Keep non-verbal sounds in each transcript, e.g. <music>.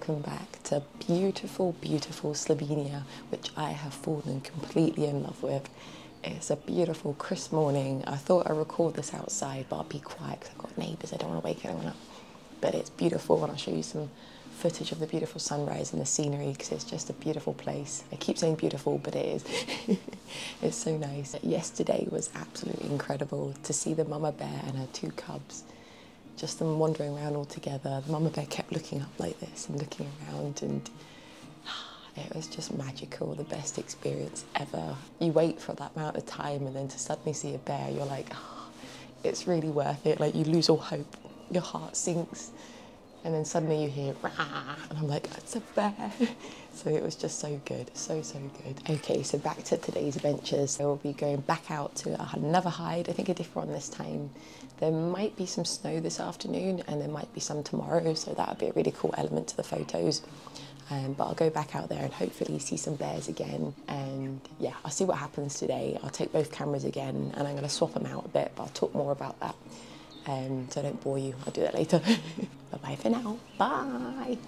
Welcome back to beautiful, beautiful Slovenia, which I have fallen completely in love with. It's a beautiful, crisp morning. I thought I'd record this outside, but I'll be quiet because I've got neighbours. I don't want to wake anyone up. But it's beautiful, and I'll show you some footage of the beautiful sunrise and the scenery because it's just a beautiful place. I keep saying beautiful, but it is. <laughs> it's so nice. Yesterday was absolutely incredible to see the mama bear and her two cubs just them wandering around all together. The mama bear kept looking up like this and looking around, and <sighs> it was just magical, the best experience ever. You wait for that amount of time, and then to suddenly see a bear, you're like, oh, it's really worth it. Like, you lose all hope, your heart sinks, and then suddenly you hear, Rah! and I'm like, it's a bear. <laughs> So it was just so good, so, so good. Okay, so back to today's adventures. So we'll be going back out to another hide, I think a different one this time. There might be some snow this afternoon and there might be some tomorrow, so that would be a really cool element to the photos. Um, but I'll go back out there and hopefully see some bears again. And yeah, I'll see what happens today. I'll take both cameras again and I'm going to swap them out a bit, but I'll talk more about that. Um, so I don't bore you, I'll do that later. <laughs> bye bye for now. Bye.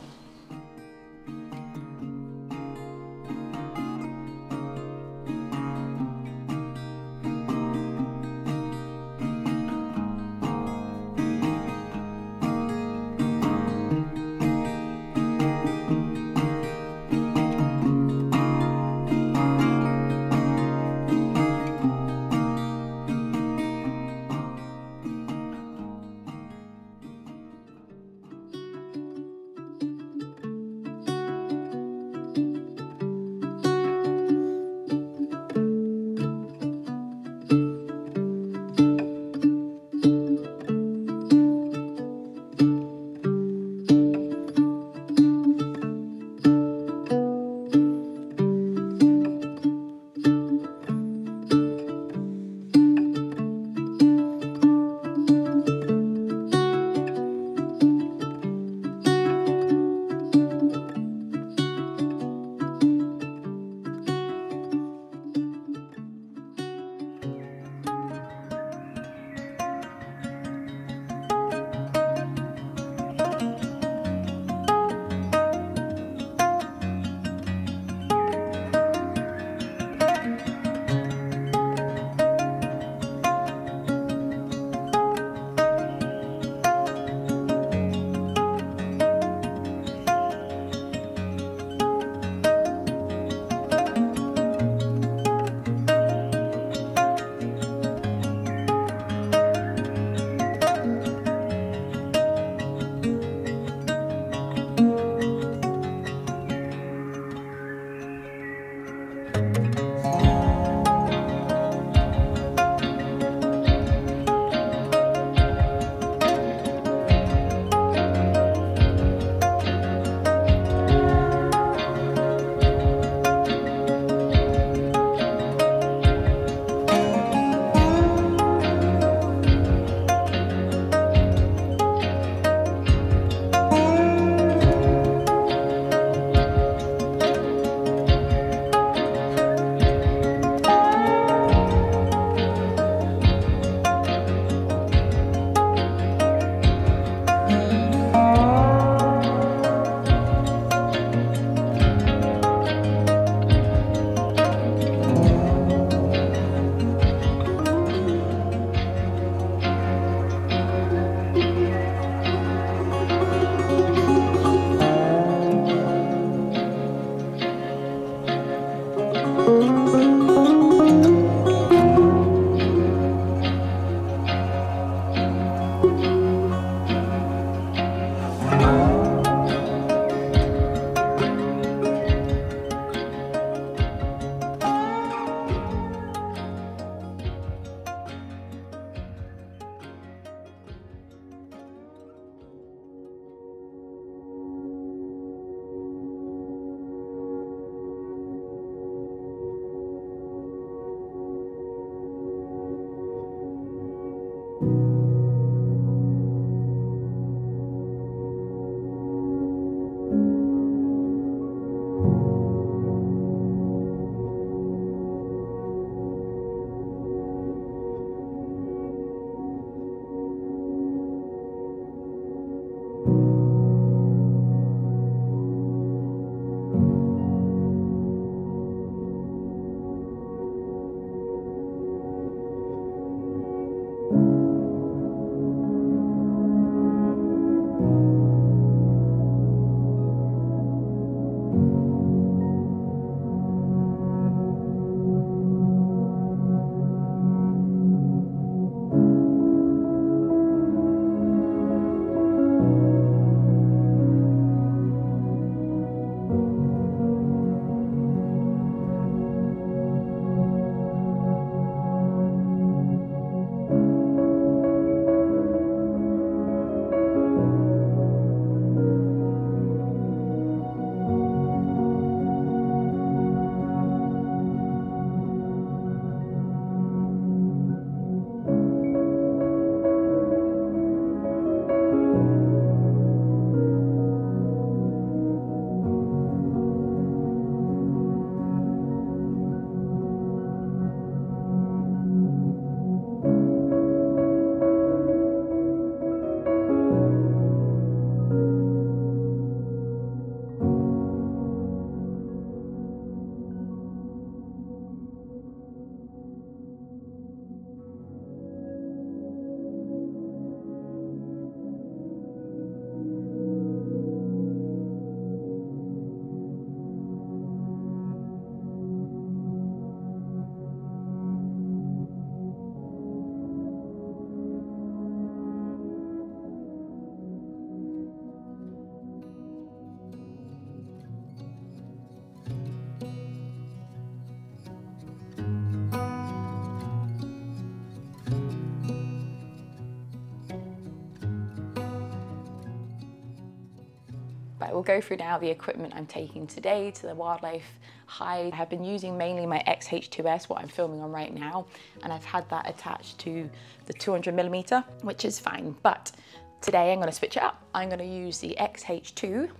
We'll go through now the equipment I'm taking today to the wildlife hide. I have been using mainly my XH2S, what I'm filming on right now, and I've had that attached to the 200 millimeter, which is fine. But today I'm gonna switch it up. I'm gonna use the XH2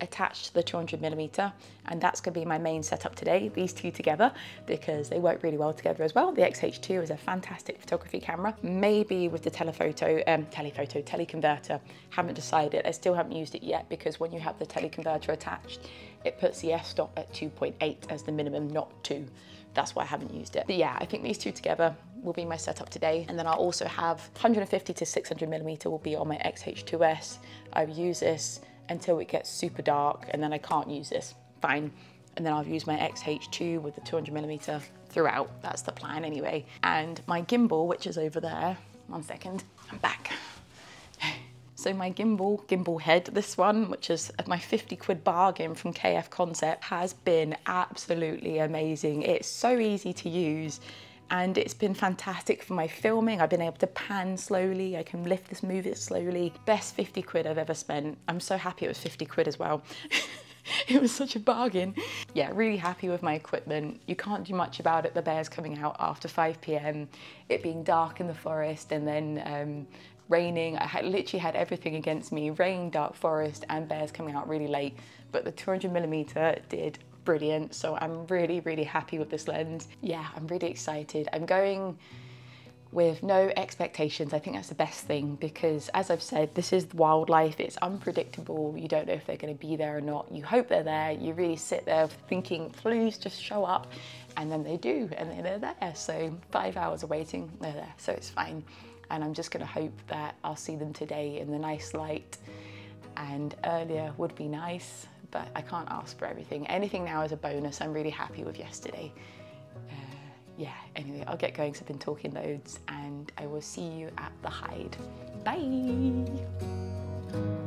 attached to the 200 millimeter and that's going to be my main setup today these two together because they work really well together as well. The XH2 is a fantastic photography camera. Maybe with the telephoto um, telephoto teleconverter haven't decided. I still haven't used it yet because when you have the teleconverter attached it puts the f-stop at 2.8 as the minimum not 2 that's why I haven't used it. But yeah I think these two together will be my setup today. And then I'll also have 150 to 600 millimeter will be on my XH2S I use this until it gets super dark and then I can't use this, fine. And then I'll use my XH2 with the 200 millimeter throughout. That's the plan anyway. And my gimbal, which is over there, one second, I'm back. <laughs> So my gimbal, gimbal head, this one, which is my 50 quid bargain from KF Concept, has been absolutely amazing. It's so easy to use and it's been fantastic for my filming. I've been able to pan slowly, I can lift this, move it slowly. Best 50 quid I've ever spent. I'm so happy it was 50 quid as well. <laughs> it was such a bargain. Yeah, really happy with my equipment. You can't do much about it, the bears coming out after 5 p.m., it being dark in the forest and then um, raining. I had literally had everything against me, rain, dark forest and bears coming out really late. But the 200 millimeter did brilliant. So I'm really, really happy with this lens. Yeah, I'm really excited. I'm going with no expectations. I think that's the best thing because as I've said, this is wildlife, it's unpredictable. You don't know if they're gonna be there or not. You hope they're there. You really sit there thinking, please just show up. And then they do, and then they're there. So five hours of waiting, they're there, so it's fine. And I'm just gonna hope that I'll see them today in the nice light and earlier would be nice but I can't ask for everything. Anything now is a bonus. I'm really happy with yesterday. Uh, yeah, anyway, I'll get going so I've been talking loads and I will see you at the hide. Bye.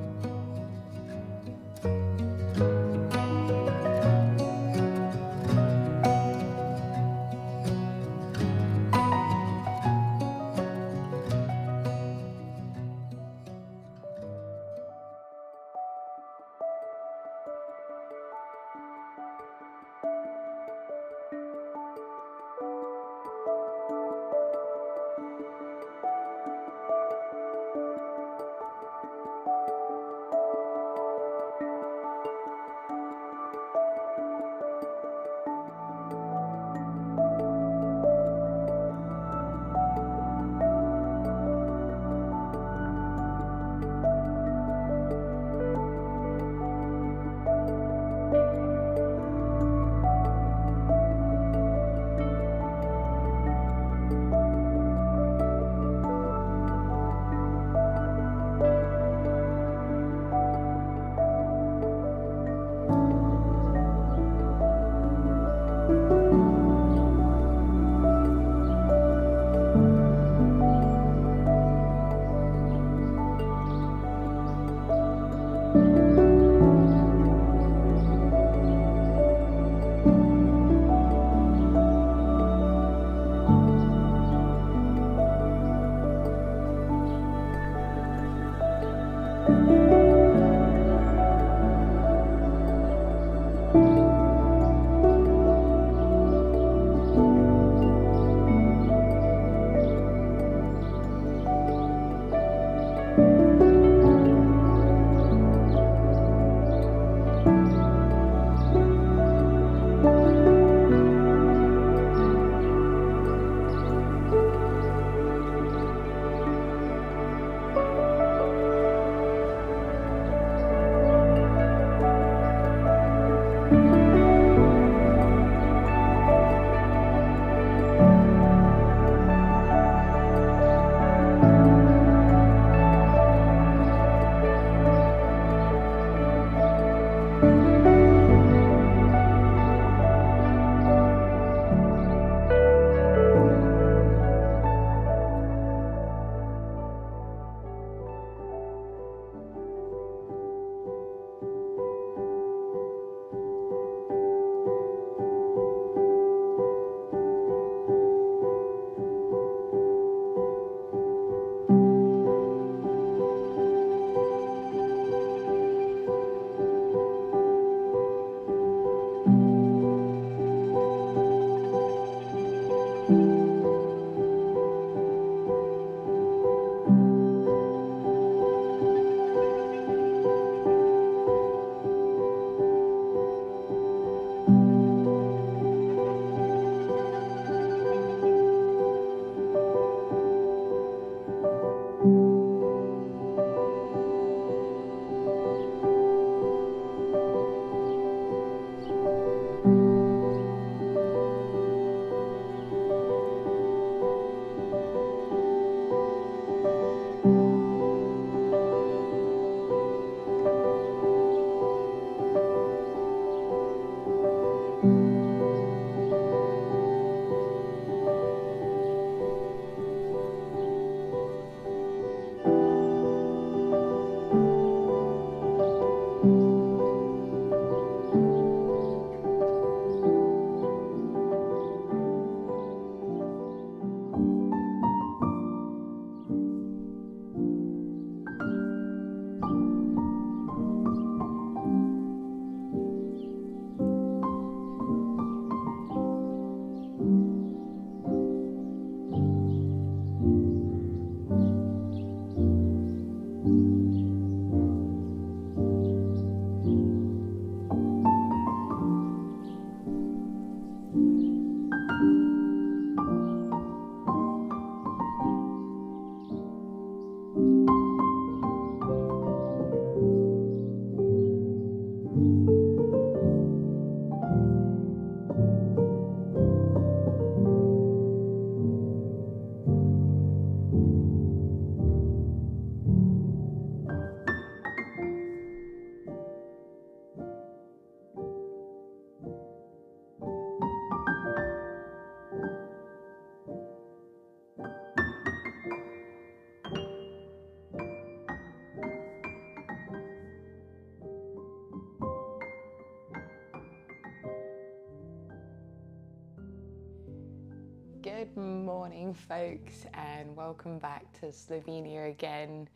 Good morning, folks, and welcome back to Slovenia again.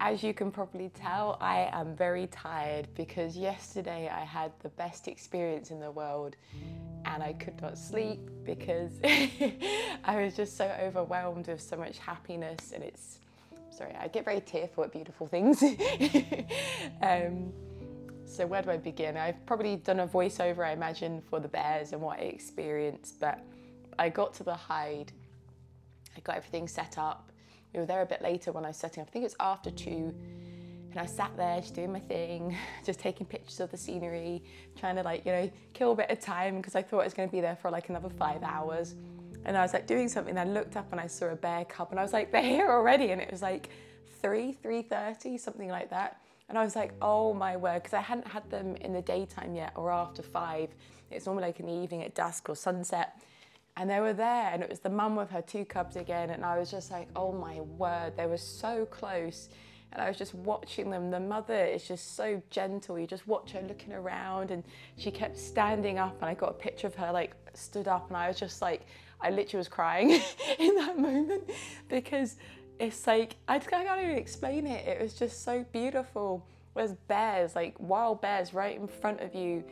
As you can probably tell, I am very tired because yesterday I had the best experience in the world and I could not sleep because <laughs> I was just so overwhelmed with so much happiness and it's sorry, I get very tearful at beautiful things. <laughs> um, so where do I begin? I've probably done a voiceover, I imagine, for the bears and what I experienced, but I got to the hide, I got everything set up. We were there a bit later when I was setting up, I think it's after two, and I sat there just doing my thing, <laughs> just taking pictures of the scenery, trying to like, you know, kill a bit of time because I thought I was going to be there for like another five hours. And I was like doing something, I looked up and I saw a bear cub, and I was like, <laughs> they're here already, and it was like three, three thirty, something like that. And I was like, oh my word, because I hadn't had them in the daytime yet or after five. It's normally like in the evening at dusk or sunset. And they were there, and it was the mum with her two cubs again. And I was just like, oh my word, they were so close. And I was just watching them. The mother is just so gentle. You just watch her looking around, and she kept standing up. And I got a picture of her like stood up, and I was just like, I literally was crying <laughs> in that moment because it's like, I can't even explain it. It was just so beautiful. There's bears, like wild bears right in front of you.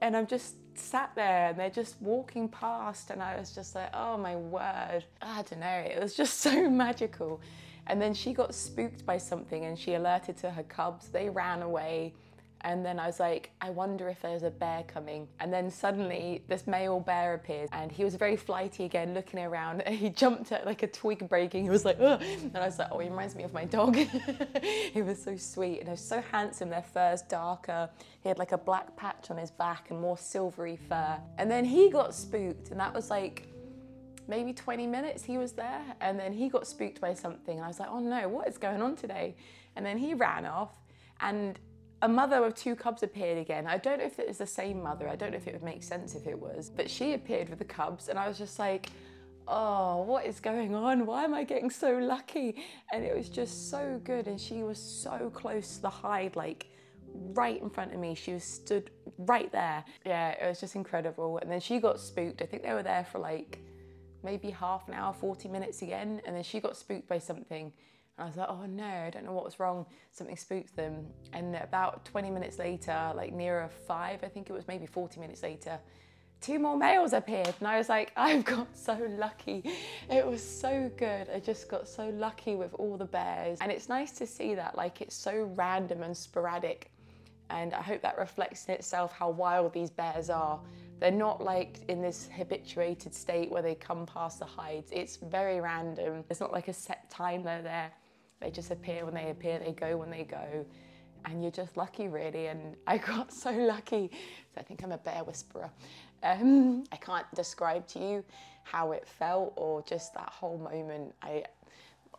And I'm just sat there and they're just walking past and I was just like, oh my word. I don't know, it was just <laughs> so magical. And then she got spooked by something and she alerted to her cubs. They ran away and then I was like, I wonder if there's a bear coming. And then suddenly this male bear appeared and he was very flighty again, looking around. <laughs> He jumped at like a twig breaking. He was like, Ugh. and I was like, oh, he reminds me of my dog. <laughs> he was so sweet and he was so handsome. Their fur's darker. He had like a black patch on his back and more silvery fur. And then he got spooked and that was like, maybe 20 minutes he was there and then he got spooked by something and I was like, oh no, what is going on today? And then he ran off and a mother with two cubs appeared again. I don't know if it was the same mother. I don't know if it would make sense if it was, but she appeared with the cubs and I was just like, oh, what is going on? Why am I getting so lucky? And it was just so good. And she was so close to the hide, like right in front of me. She was stood right there. Yeah, it was just incredible. And then she got spooked. I think they were there for like maybe half an hour, 40 minutes again. And then she got spooked by something I was like, oh no, I don't know what was wrong. Something spooked them. And about 20 minutes later, like nearer five, I think it was maybe 40 minutes later, two more males appeared. And I was like, <laughs> I've got so lucky. It was so good. I just got so lucky with all the bears. And it's nice to see that, like, it's so random and sporadic. And I hope that reflects in itself how wild these bears are. They're not like in this habituated state where they come past the hides. It's very random. It's not like a set time they're there. They just appear when they appear, they go when they go. And you're just lucky, really. And I got <laughs> so lucky. So I think I'm a bear whisperer. Um, I can't describe to you how it felt or just that whole moment. I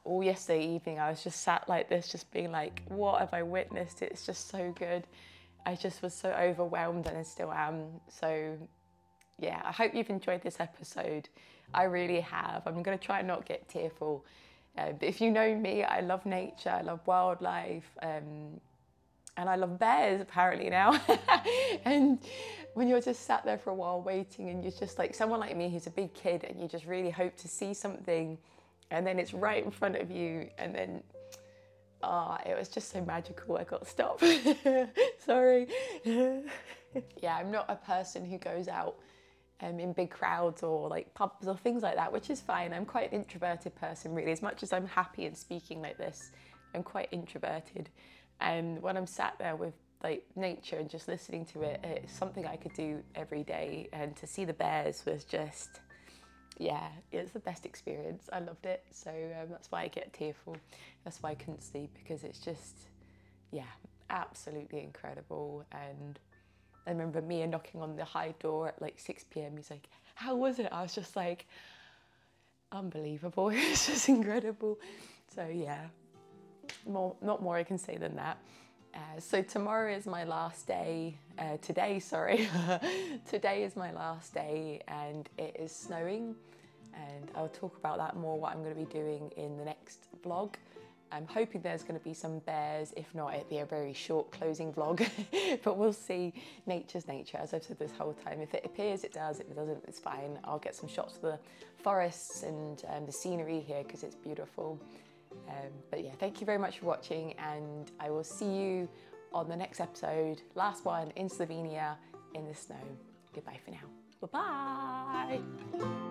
all yesterday evening I was just sat like this, just being like, what have I witnessed? It's just so good. I just was so overwhelmed and I still am. So yeah, I hope you've enjoyed this episode. I really have. I'm gonna try and not get tearful uh, if you know me, I love nature, I love wildlife, um, and I love bears apparently now. <laughs> and when you're just sat there for a while waiting, and you're just like someone like me who's a big kid, and you just really hope to see something, and then it's right in front of you, and then ah, oh, it was just so magical. I got to stop. <laughs> Sorry. <laughs> yeah, I'm not a person who goes out um, in big crowds or like pubs or things like that, which is fine. I'm quite an introverted person, really. As much as I'm happy and speaking like this, I'm quite introverted. And when I'm sat there with like nature and just listening to it, it's something I could do every day. And to see the bears was just, yeah, it's the best experience. I loved it. So um, that's why I get tearful. That's why I couldn't sleep because it's just, yeah, absolutely incredible. And I remember Mia knocking on the hide door at like 6 p.m. He's like, How was it? I was just like, Unbelievable. <laughs> It's just incredible. So, yeah, more, not more I can say than that. Uh, so, tomorrow is my last day. Uh, today, <laughs> sorry. today is my last day, and it is snowing. And I'll talk about that more, what I'm going to be doing in the next vlog. I'm hoping there's going to be some bears. If not, it'll be a very short closing vlog. <laughs> but we'll see. Nature's nature, as I've said this whole time. If it appears, it does. If it doesn't, it's fine. I'll get some shots of the forests and um, the scenery here because it's beautiful. Um, but yeah, thank you very much for watching, and I will see you on the next episode. Last one in Slovenia in the snow. Goodbye for now. Bye bye.